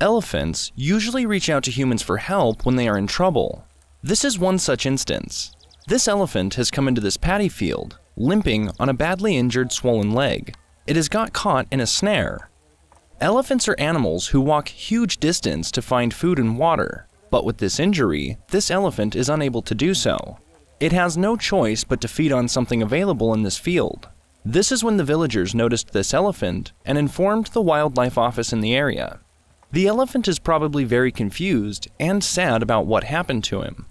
Elephants usually reach out to humans for help when they are in trouble. This is one such instance. This elephant has come into this paddy field, limping on a badly injured swollen leg. It has got caught in a snare. Elephants are animals who walk huge distance to find food and water, but with this injury, this elephant is unable to do so. It has no choice but to feed on something available in this field. This is when the villagers noticed this elephant and informed the wildlife office in the area. The elephant is probably very confused and sad about what happened to him.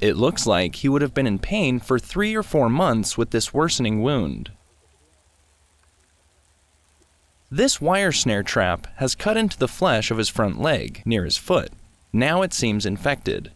It looks like he would have been in pain for three or four months with this worsening wound. This wire snare trap has cut into the flesh of his front leg near his foot. Now it seems infected.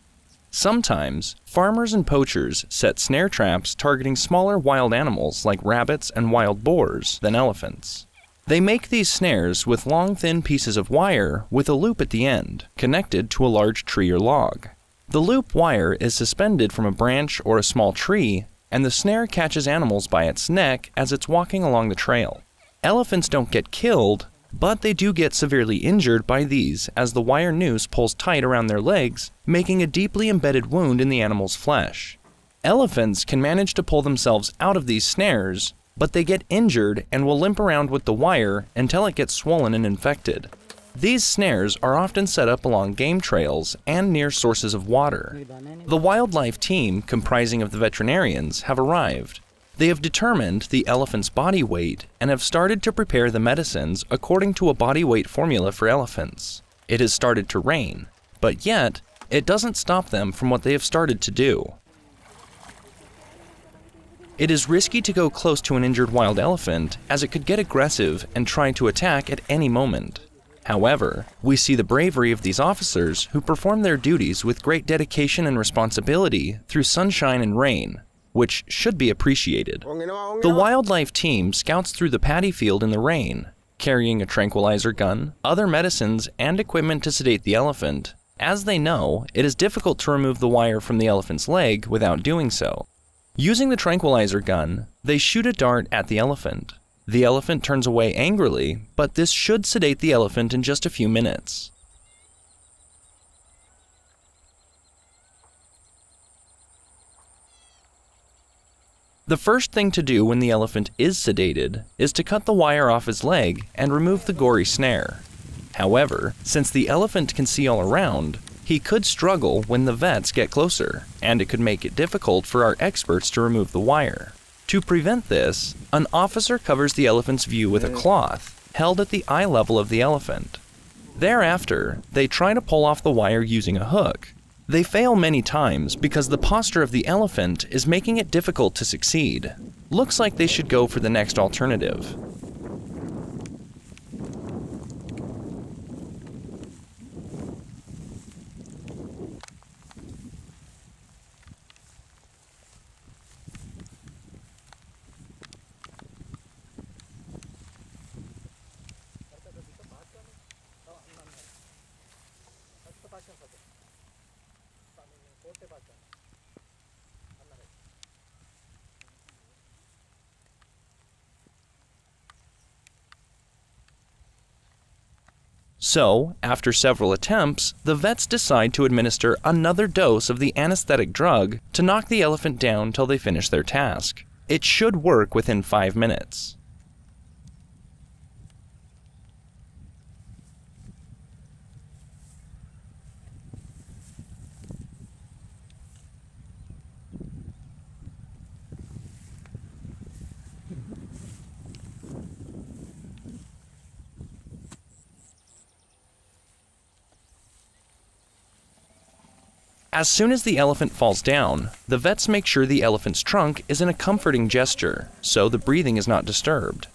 Sometimes, farmers and poachers set snare traps targeting smaller wild animals like rabbits and wild boars than elephants. They make these snares with long thin pieces of wire with a loop at the end, connected to a large tree or log. The loop wire is suspended from a branch or a small tree, and the snare catches animals by its neck as it's walking along the trail. Elephants don't get killed, but they do get severely injured by these as the wire noose pulls tight around their legs, making a deeply embedded wound in the animal's flesh. Elephants can manage to pull themselves out of these snares, but they get injured and will limp around with the wire until it gets swollen and infected. These snares are often set up along game trails and near sources of water. The wildlife team, comprising of the veterinarians, have arrived. They have determined the elephant's body weight and have started to prepare the medicines according to a body weight formula for elephants. It has started to rain, but yet, it doesn't stop them from what they have started to do. It is risky to go close to an injured wild elephant as it could get aggressive and try to attack at any moment. However, we see the bravery of these officers who perform their duties with great dedication and responsibility through sunshine and rain, which should be appreciated. The wildlife team scouts through the paddy field in the rain, carrying a tranquilizer gun, other medicines, and equipment to sedate the elephant. As they know, it is difficult to remove the wire from the elephant's leg without doing so, Using the tranquilizer gun, they shoot a dart at the elephant. The elephant turns away angrily, but this should sedate the elephant in just a few minutes. The first thing to do when the elephant is sedated is to cut the wire off his leg and remove the gory snare. However, since the elephant can see all around, he could struggle when the vets get closer, and it could make it difficult for our experts to remove the wire. To prevent this, an officer covers the elephant's view with a cloth held at the eye level of the elephant. Thereafter, they try to pull off the wire using a hook. They fail many times because the posture of the elephant is making it difficult to succeed. Looks like they should go for the next alternative. So, after several attempts, the vets decide to administer another dose of the anesthetic drug to knock the elephant down till they finish their task. It should work within 5 minutes. As soon as the elephant falls down, the vets make sure the elephant's trunk is in a comforting gesture, so the breathing is not disturbed.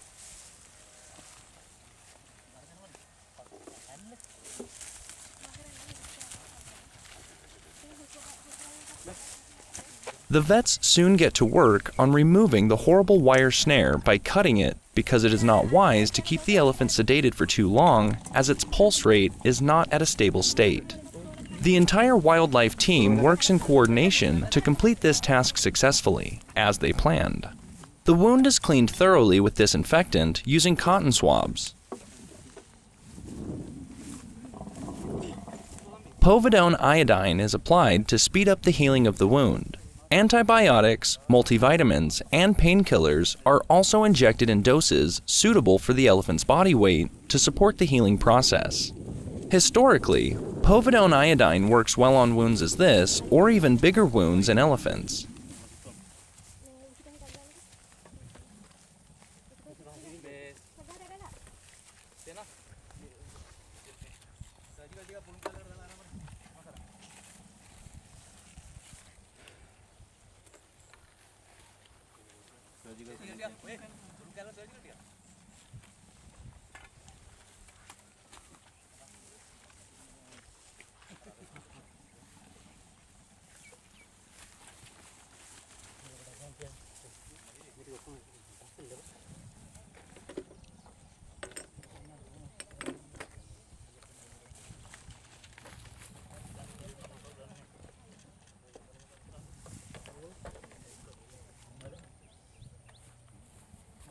The vets soon get to work on removing the horrible wire snare by cutting it because it is not wise to keep the elephant sedated for too long as its pulse rate is not at a stable state. The entire wildlife team works in coordination to complete this task successfully, as they planned. The wound is cleaned thoroughly with disinfectant using cotton swabs. Povidone iodine is applied to speed up the healing of the wound. Antibiotics, multivitamins, and painkillers are also injected in doses suitable for the elephant's body weight to support the healing process. Historically, povidone iodine works well on wounds as this or even bigger wounds in elephants.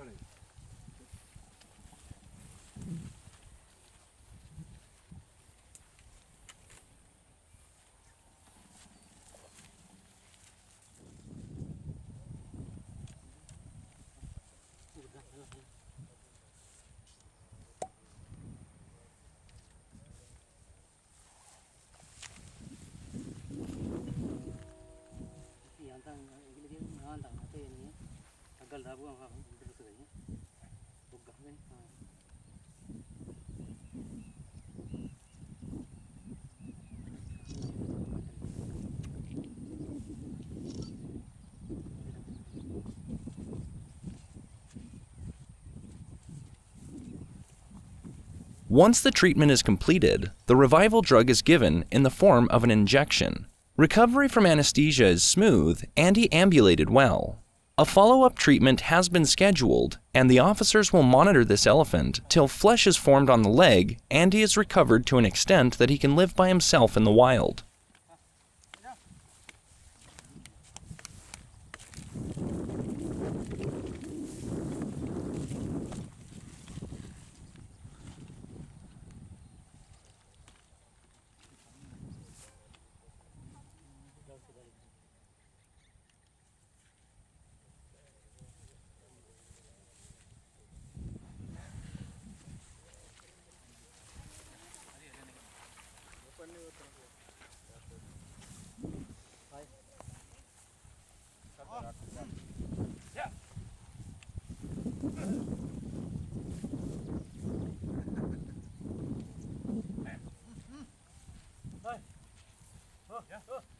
sorry. yang tang, ini dia menantang, apa ini? Agak labu apa? Once the treatment is completed, the revival drug is given in the form of an injection. Recovery from anesthesia is smooth and he ambulated well. A follow-up treatment has been scheduled and the officers will monitor this elephant till flesh is formed on the leg and he is recovered to an extent that he can live by himself in the wild. 来，